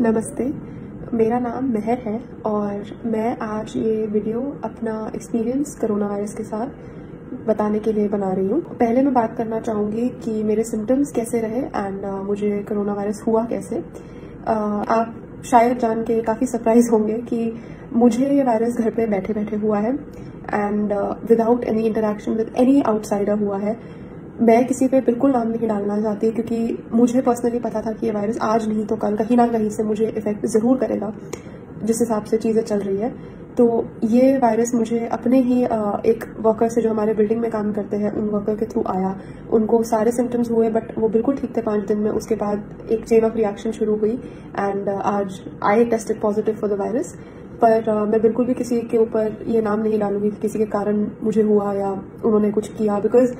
नमस्ते। मेरा नाम महर है और मैं आज ये वीडियो अपना एक्सपीरियंस कोरोना वायरस के साथ बताने के लिए बना रही हूँ। पहले मैं बात करना चाहूँगी कि मेरे सिम्टम्स कैसे रहे एंड uh, मुझे कोरोना वायरस हुआ कैसे। Uh, आप शायद जान के काफ़ी सरप्राइज़ होंगे कि मुझे ये वायरस घर पे बैठे बैठे हुआ है and without any interaction with any outsider हुआ है। मैं किसी पे बिल्कुल नाम नहीं डालना चाहती क्योंकि मुझे पर्सनली पता था कि ये वायरस आज नहीं तो कल कहीं ना कहीं से मुझे इफ़ेक्ट ज़रूर करेगा, जिस हिसाब से चीज़ें चल रही है। तो ये वायरस मुझे अपने ही एक वर्कर से जो हमारे बिल्डिंग में काम करते हैं, उन वर्कर के थ्रू आया। उनको सारे सिम्टम्स हुए बट वो बिल्कुल ठीक थे पाँच दिन में। उसके बाद एक चेन ऑफ़ रिएक्शन शुरू हुई एंड आज I tested positive for the virus पर मैं बिल्कुल भी किसी के ऊपर ये नाम नहीं डालूँगी कि किसी के कारण मुझे हुआ या उन्होंने कुछ किया बिकॉज़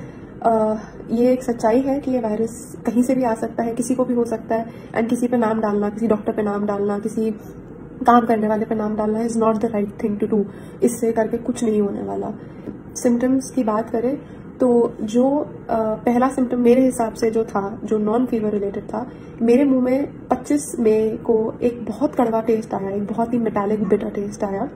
ये एक सच्चाई है कि ये वायरस कहीं से भी आ सकता है, किसी को भी हो सकता है। एंड किसी पे नाम डालना, किसी डॉक्टर पे नाम डालना, किसी काम करने वाले पे नाम डालना is not the right thing to do इससे करके कुछ नहीं होने वाला। सिम्टम्स की बात करें तो जो पहला सिम्टम मेरे हिसाब से जो था, जो नॉन फीवर रिलेटेड था, मेरे मुँह में 25 मई को एक बहुत कड़वा टेस्ट आया, एक बहुत ही मेटालिक बिटर टेस्ट आया।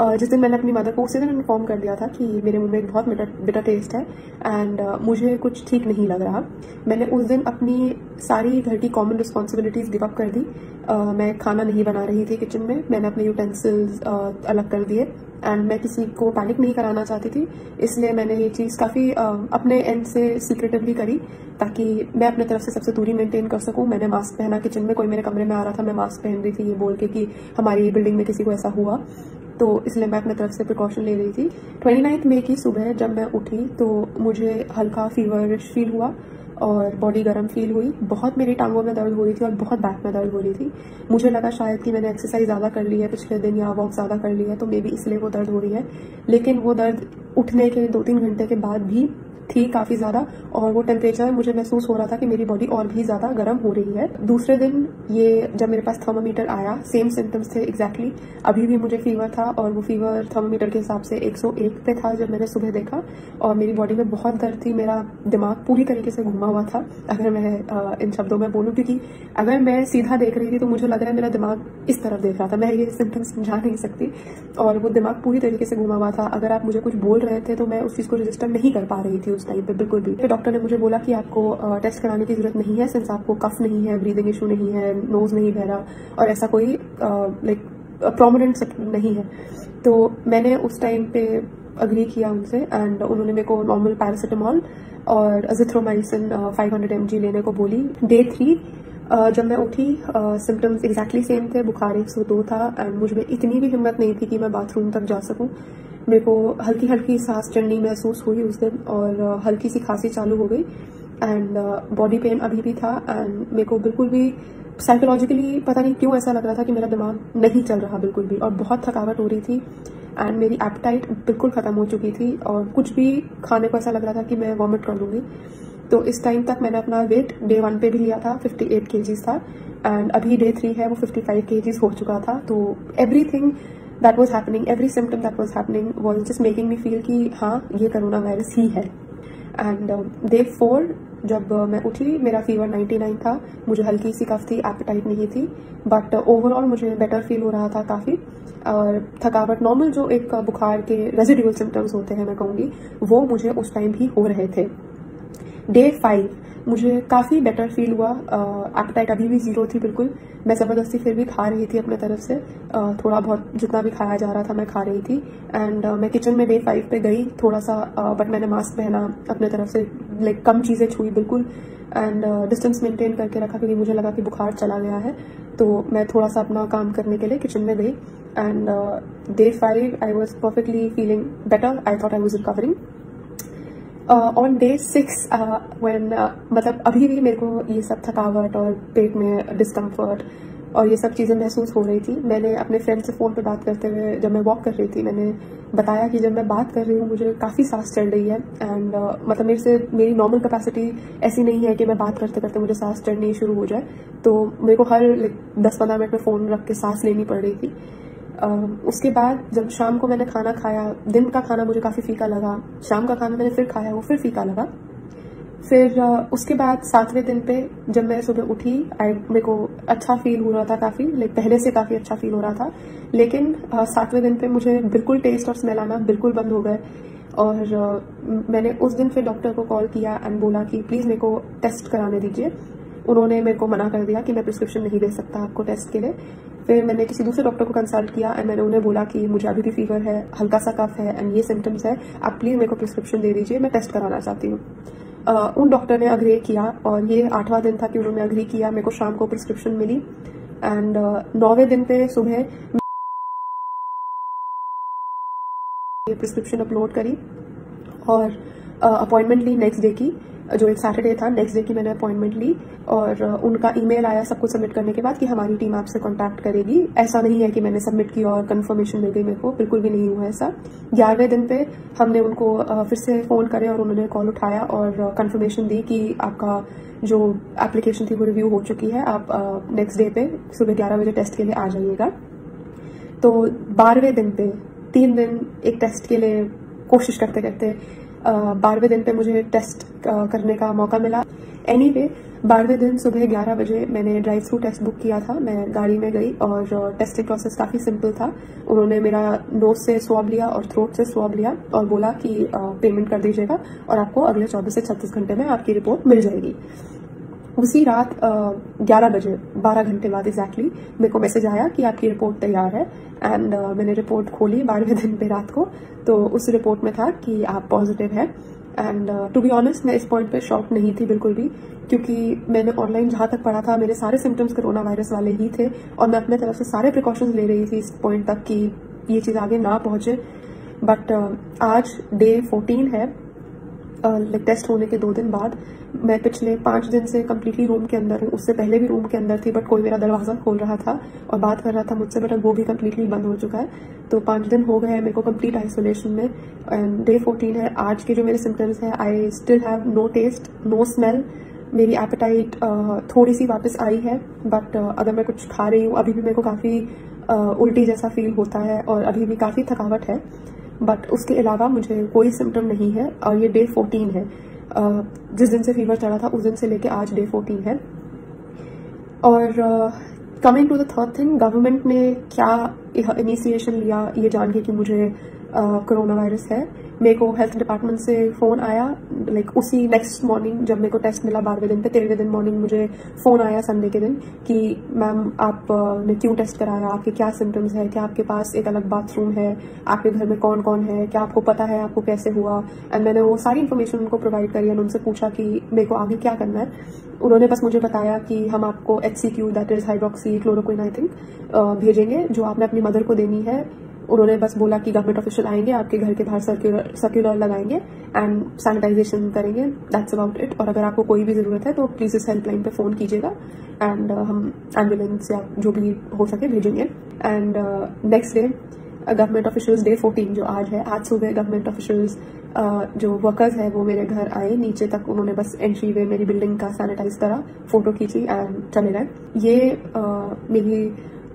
जिस दिन मैंने अपनी मदर को उसी दिन इन्फॉर्म कर दिया था कि मेरे मुँह में एक बहुत बिटर टेस्ट है एंड मुझे कुछ ठीक नहीं लग रहा। मैंने उस दिन अपनी सारी घर की कॉमन रिस्पॉन्सिबिलिटीज गिव अप कर दी। uh, मैं खाना नहीं बना रही थी किचन में। मैंने अपने यूटेंसिल्स uh, अलग कर दिए एंड मैं किसी को पैनिक नहीं कराना चाहती थी। इसलिए मैंने ये चीज़ काफ़ी अपने एंड से सीक्रेटिवली करी ताकि मैं अपने तरफ़ से सबसे दूरी मेंटेन कर सकूँ। मैंने मास्क पहना किचन में कोई मेरे कमरे में आ रहा था मैं मास्क पहन रही थी ये बोल के कि हमारी बिल्डिंग में किसी को ऐसा हुआ। तो इसलिए मैं अपने तरफ़ से प्रिकॉशन ले रही थी। ट्वेंटी नाइन्थ मे की सुबह जब मैं उठी तो मुझे हल्का फीवर फील हुआ और बॉडी गर्म फील हुई। बहुत मेरी टांगों में दर्द हो रही थी और बहुत बैक में दर्द हो रही थी। मुझे लगा शायद कि मैंने एक्सरसाइज ज़्यादा कर ली है, पिछले दिन या वॉक ज़्यादा कर ली है तो मे बी इसलिए वो दर्द हो रही है। लेकिन वो दर्द उठने के दो तीन घंटे के बाद भी थी काफ़ी ज़्यादा और वो टेम्परेचर मुझे महसूस हो रहा था कि मेरी बॉडी और भी ज़्यादा गर्म हो रही है। दूसरे दिन ये जब मेरे पास थर्मोमीटर आया सेम सिम्टम्स थे एग्जैक्टली exactly, अभी भी मुझे फीवर था और वो फीवर थर्मोमीटर के हिसाब से 101 पे था जब मैंने सुबह देखा और मेरी बॉडी में बहुत दर्द थी मेरा दिमाग पूरी तरीके से घुमा हुआ था अगर मैं इन शब्दों में बोलूँ क्योंकि अगर मैं सीधा देख रही थी तो मुझे लग रहा है मेरा दिमाग इस तरफ़ देख रहा था मैं ये सिम्टम्स समझा नहीं सकती और वो दिमाग पूरी तरीके से घुमा हुआ था। अगर आप मुझे कुछ बोल रहे थे तो मैं उस चीज़ को रजिस्टर नहीं कर पा रही थी उस टाइम पे बिल्कुल भी। फिर डॉक्टर ने मुझे बोला कि आपको टेस्ट कराने की ज़रूरत नहीं है सिंस आपको कफ नहीं है ब्रीदिंग इशू नहीं है नोज़ नहीं बह रहा, और ऐसा कोई लाइक प्रोमिनेंट नहीं है। तो मैंने उस टाइम पे अग्री किया उनसे एंड उन्होंने मेरे को नॉर्मल पैरासिटामॉल और अजिथ्रोमाइसिन फाइव हंड्रेड एम लेने को बोली। डे थ्री जब मैं उठी सिम्टम्स एग्जैक्टली सेम थे, बुखार एक सौ दो था एंड मुझमें इतनी भी हिम्मत नहीं थी कि मैं बाथरूम तक जा सकूँ। मेरे को हल्की हल्की सांस चढ़नी महसूस हुई उस दिन और हल्की सी खांसी चालू हो गई एंड बॉडी पेन अभी भी था एंड मेरे को बिल्कुल भी साइकोलॉजिकली पता नहीं क्यों ऐसा लग रहा था कि मेरा दिमाग नहीं चल रहा बिल्कुल भी और बहुत थकावट हो रही थी एंड मेरी एपटाइट बिल्कुल ख़त्म हो चुकी थी और कुछ भी खाने को ऐसा लग रहा था कि मैं वॉमिट कर लूँगी। तो इस टाइम तक मैंने अपना वेट डे वन पे भी लिया था 58 एट था एंड अभी डे थ्री है वो 55 फाइव हो चुका था। तो everything that was happening every symptom that was happening was just making me feel कि हाँ ये करोना वायरस ही। है एंड डे फोर जब uh, मैं उठी मेरा फीवर 99 था मुझे हल्की सी कफ थी एपेटाइट नहीं थी बट ओवरऑल uh, मुझे बेटर फील हो रहा था काफ़ी। और थकावट नॉर्मल जो एक बुखार के रेजिडुअल सिम्टम्स होते हैं मैं कहूँगी वो मुझे उस टाइम भी हो रहे थे। डे फाइव मुझे काफ़ी बेटर फील हुआ। एपेटाइट अभी भी ज़ीरो थी बिल्कुल। मैं ज़बरदस्ती फिर भी खा रही थी अपने तरफ़ से। uh, थोड़ा बहुत जितना भी खाया जा रहा था मैं खा रही थी। एंड मैं किचन में डे फाइव पे गई थोड़ा सा बट मैंने मास्क पहना अपने तरफ़ से लाइक कम चीज़ें छुई बिल्कुल। एंड डिस्टेंस मेंटेन करके रखा क्योंकि मुझे लगा कि बुखार चला गया है। तो मैं थोड़ा सा अपना काम करने के लिए किचन में गई। And day five I was perfectly feeling better I thought I was recovering on day six one मतलब अभी भी मेरे को ये सब थकावट और पेट में डिस्कम्फर्ट और ये सब चीज़ें महसूस हो रही थी मैंने अपने फ्रेंड से फ़ोन पे बात करते हुए जब मैं वॉक कर रही थी मैंने बताया कि जब मैं बात कर रही हूँ मुझे काफ़ी सांस चढ़ रही है एंड uh, मतलब मेरे से मेरी नॉर्मल कैपेसिटी ऐसी नहीं है कि मैं बात करते करते मुझे सांस चढ़नी शुरू हो जाए तो मेरे को हर दस पंद्रह मिनट में फ़ोन रख के सांस लेनी पड़ रही थी। उसके बाद जब शाम को मैंने खाना खाया, दिन का खाना मुझे काफ़ी फीका लगा। शाम का खाना मैंने फिर खाया, वो फिर फीका लगा। फिर उसके बाद सातवें दिन पे जब मैं सुबह उठी आई मेरे को अच्छा फील हो रहा था काफ़ी लाइक पहले से काफ़ी अच्छा फील हो रहा था। लेकिन सातवें दिन पे मुझे बिल्कुल टेस्ट और स्मेल आना बिल्कुल बंद हो गए। और मैंने उस दिन फिर डॉक्टर को कॉल किया एंड बोला कि प्लीज़ मेरे को टेस्ट कराने दीजिए। उन्होंने मेरे को मना कर दिया कि मैं प्रिस्क्रिप्शन नहीं दे सकता आपको टेस्ट के लिए। फिर मैंने किसी दूसरे डॉक्टर को कंसल्ट किया एंड मैंने उन्हें बोला कि मुझे अभी भी फीवर है, हल्का सा कफ है एंड ये सिम्टम्स है, आप प्लीज़ मेरे को प्रिस्क्रिप्शन दे दीजिए, मैं टेस्ट कराना चाहती हूँ। उन डॉक्टर ने अग्री किया और ये आठवां दिन था कि उन्होंने अग्री किया, मेरे को शाम को प्रिस्क्रिप्शन मिली एंड नौवे दिन पे सुबह ये प्रिस्क्रिप्शन अपलोड करी और अपॉइंटमेंट ली नेक्स्ट डे की। जो एक सैटरडे था नेक्स्ट डे की मैंने अपॉइंटमेंट ली और उनका ईमेल आया सब कुछ सबमिट करने के बाद कि हमारी टीम आपसे कांटेक्ट करेगी। ऐसा नहीं है कि मैंने सबमिट किया और कंफर्मेशन मिल गई मेरे को, बिल्कुल भी नहीं हुआ ऐसा। ग्यारहवें दिन पे हमने उनको फिर से फ़ोन करे और उन्होंने कॉल उठाया और कन्फर्मेशन दी कि आपका जो एप्लीकेशन थी वो रिव्यू हो चुकी है। आप नेक्स्ट डे पे सुबह ग्यारह बजे टेस्ट के लिए आ जाइएगा। तो बारहवें दिन पे, तीन दिन एक टेस्ट के लिए कोशिश करते करते बारहवें दिन पे मुझे टेस्ट करने का मौका मिला। एनी वे बारहवें दिन सुबह ग्यारह बजे मैंने ड्राइव थ्रू टेस्ट बुक किया था। मैं गाड़ी में गई और टेस्टिंग प्रोसेस काफ़ी सिंपल था। उन्होंने मेरा नोज़ से स्वाब लिया और थ्रोट से स्वाब लिया और बोला कि पेमेंट कर दीजिएगा और आपको अगले चौबीस से छत्तीस घंटे में आपकी रिपोर्ट मिल जाएगी। उसी रात ग्यारह बजे बारह घंटे बाद एग्जैक्टली exactly, मेरे को मैसेज आया कि आपकी रिपोर्ट तैयार है। एंड uh, मैंने रिपोर्ट खोली बारहवें दिन पे रात को। तो उस रिपोर्ट में था कि आप पॉजिटिव है। एंड टू बी ऑनेस्ट मैं इस पॉइंट पे शॉक नहीं थी बिल्कुल भी क्योंकि मैंने ऑनलाइन जहाँ तक पढ़ा था मेरे सारे सिम्टम्स कोरोना वायरस वाले ही थे। और मैं अपने तरफ़ से सारे प्रिकॉशंस ले रही थी इस पॉइंट तक कि ये चीज़ आगे ना पहुँचे। बट uh, आज डे फोर्टीन है। लाइक टेस्ट होने के दो दिन बाद, मैं पिछले पाँच दिन से कम्प्लीटली रूम के अंदर हूँ। उससे पहले भी रूम के अंदर थी बट कोई मेरा दरवाज़ा खोल रहा था और बात कर रहा था मुझसे बट वो भी कम्प्लीटली बंद हो चुका है। तो पाँच दिन हो गए हैं मेरे को कंप्लीट आइसोलेशन में। एंड डे फोर्टीन है। आज के जो मेरे सिम्टम्स हैं I still have no taste no smell मेरी एपेटाइट थोड़ी सी वापस आई है बट अगर मैं कुछ खा रही हूँ, अभी भी मेरे को काफ़ी उल्टी जैसा फील होता है और अभी भी काफ़ी थकावट है। बट उसके अलावा मुझे कोई सिम्टम नहीं है। और ये डे फोर्टीन है। जिस दिन से फीवर चढ़ा था, उस दिन से लेके आज डे फोर्टीन है। और coming to the third thing government ने क्या इनिशिएशन लिया, ये जान के कि मुझे कोरोना वायरस है। मेरे को हेल्थ डिपार्टमेंट से फ़ोन आया लाइक उसी नेक्स्ट मॉर्निंग जब मेरे को टेस्ट मिला बारहवें दिन पे तेरहवें दिन मॉर्निंग मुझे फ़ोन आया संडे के दिन कि मैम आप ने क्यों टेस्ट कराया? आपके क्या सिम्टम्स है? क्या आपके पास एक अलग बाथरूम है? आपके घर में कौन कौन है? क्या आपको पता है आपको कैसे हुआ? एंड मैंने वो सारी इन्फॉर्मेशन उनको प्रोवाइड करी एंड उनसे पूछा कि, मेरे को आगे क्या करना है? उन्होंने बस मुझे बताया कि, हम आपको H C Q that is hydroxychloroquine I think भेजेंगे, जो आपने अपनी मदर को देनी है उन्होंने बस बोला कि गवर्नमेंट ऑफिशियल आएँगे आपके घर के बाहर सर्क्यूलर सर्क्यूलर लगाएँगे एंड सैनिटाइजेशन करेंगे. दैट्स अबाउट इट और अगर आपको कोई भी ज़रूरत है तो प्लीज़ इस हेल्पलाइन पे फ़ोन कीजिएगा एंड uh, हम एंबुलेंस या जो भी हो सके भेजेंगे. And next day government officials day fourteen जो आज है आज सुबह गवर्नमेंट ऑफिशियल्स uh, जो वर्कर्स है वो मेरे घर आए. नीचे तक उन्होंने बस एंट्री वे मेरी बिल्डिंग का सैनिटाइज करा फ़ोटो खींची एंड चले गए. ये uh, मेरी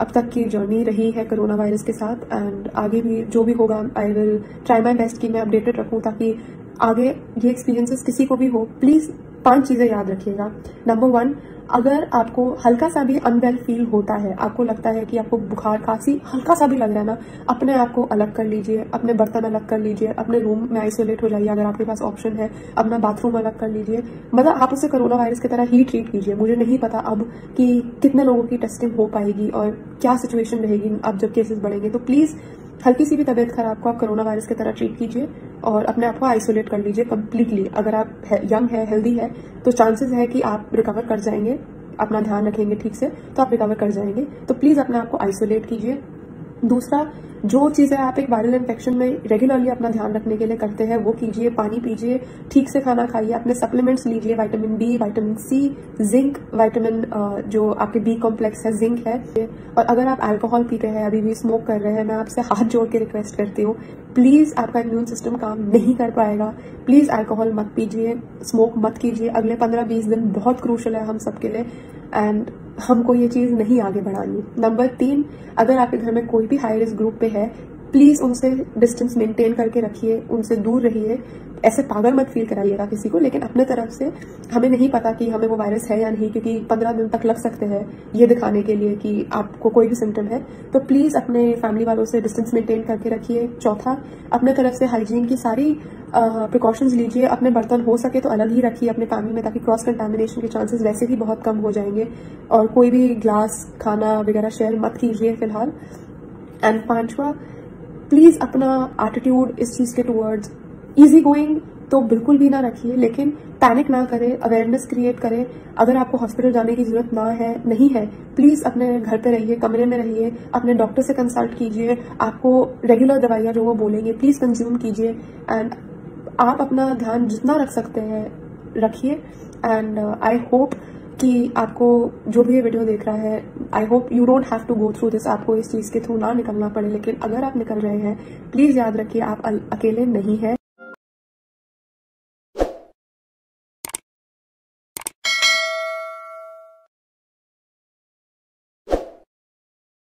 अब तक की जर्नी रही है कोरोना वायरस के साथ एंड आगे भी जो भी होगा I will try my best कि मैं अपडेटेड रखूँ ताकि आगे ये एक्सपीरियंसेस किसी को भी हो। प्लीज़ पाँच चीज़ें याद रखिएगा। नंबर वन अगर आपको हल्का सा भी अनवेल फील होता है, आपको लगता है कि आपको बुखार खांसी हल्का सा भी लग रहा है ना, अपने आप को अलग कर लीजिए, अपने बर्तन अलग कर लीजिए, अपने रूम में आइसोलेट हो जाइए, अगर आपके पास ऑप्शन है, अपना बाथरूम अलग कर लीजिए। मतलब आप उसे कोरोना वायरस की तरह ही ट्रीट कीजिए। मुझे नहीं पता अब कि कितने लोगों की टेस्टिंग हो पाएगी और क्या सिचुएशन रहेगी अब जब केसेस बढ़ेंगे। तो प्लीज़ हल्की सी भी तबीयत खराब को आप कोरोना वायरस की तरह ट्रीट कीजिए और अपने आप को आइसोलेट कर लीजिए कम्प्लीटली अगर आप यंग है हेल्दी है तो चांसेस है कि आप रिकवर कर जाएँगे। अपना ध्यान रखेंगे ठीक से तो आप रिकवर कर जाएँगे। तो प्लीज़ अपने आप को आइसोलेट कीजिए। दूसरा जो चीज़ें आप एक वायरल इन्फेक्शन में रेगुलरली अपना ध्यान रखने के लिए करते हैं, वो कीजिए, पानी पीजिए, ठीक से खाना खाइए, अपने सप्लीमेंट्स लीजिए vitamin B vitamin C zinc vitamin जो आपके बी कॉम्प्लेक्स है जिंक है। और अगर आप अल्कोहल पी रहे हैं, अभी भी स्मोक कर रहे हैं, मैं आपसे हाथ जोड़ के रिक्वेस्ट करती हूँ प्लीज़ आपका इम्यून सिस्टम काम नहीं कर पाएगा। प्लीज़ अल्कोहल मत पीजिए स्मोक मत कीजिए। अगले पंद्रह बीस दिन बहुत क्रूशल है हम सबके लिए। एंड हमको ये चीज़ नहीं आगे बढ़ानी। नंबर तीन, अगर आपके घर में कोई भी हाई रिस्क ग्रुप पे है प्लीज़ उनसे डिस्टेंस मेंटेन करके रखिए, उनसे दूर रहिए। ऐसे पागल मत फील कराइएगा किसी को, लेकिन अपने तरफ़ से हमें नहीं पता कि हमें वो वायरस है या नहीं, क्योंकि पंद्रह दिन तक लग सकते हैं ये दिखाने के लिए कि आपको कोई भी सिम्टम है। तो प्लीज़ अपने फैमिली वालों से डिस्टेंस मेंटेन करके रखिए। चौथा, अपने तरफ़ से हाइजीन की सारी प्रिकॉशंस लीजिए, अपने बर्तन हो सके तो अलग ही रखिए अपने फैमिली में ताकि क्रॉस कंटेमिनेशन के चांसेस वैसे भी बहुत कम हो जाएँगे। और कोई भी ग्लास खाना वगैरह शेयर मत कीजिए फ़िलहाल। एंड पांचवा प्लीज़ अपना एटीट्यूड इस चीज़ के टूवर्ड्स इजी गोइंग तो बिल्कुल भी ना रखिए, लेकिन पैनिक ना करें अवेयरनेस क्रिएट करें। अगर आपको हॉस्पिटल जाने की ज़रूरत ना है, नहीं है प्लीज़ अपने घर पे रहिए, कमरे में रहिए, अपने डॉक्टर से कंसल्ट कीजिए, आपको रेगुलर दवाइयाँ जो वो बोलेंगे प्लीज़ कंज्यूम कीजिए। एंड आप अपना ध्यान जितना रख सकते हैं, रखिए। एंड आई होप कि आपको जो भी ये वीडियो देख रहा है I hope you don't have to go through this आपको इस चीज़ के थ्रू ना निकलना पड़े। लेकिन अगर आप निकल रहे हैं प्लीज़ याद रखिए, आप अकेले नहीं है।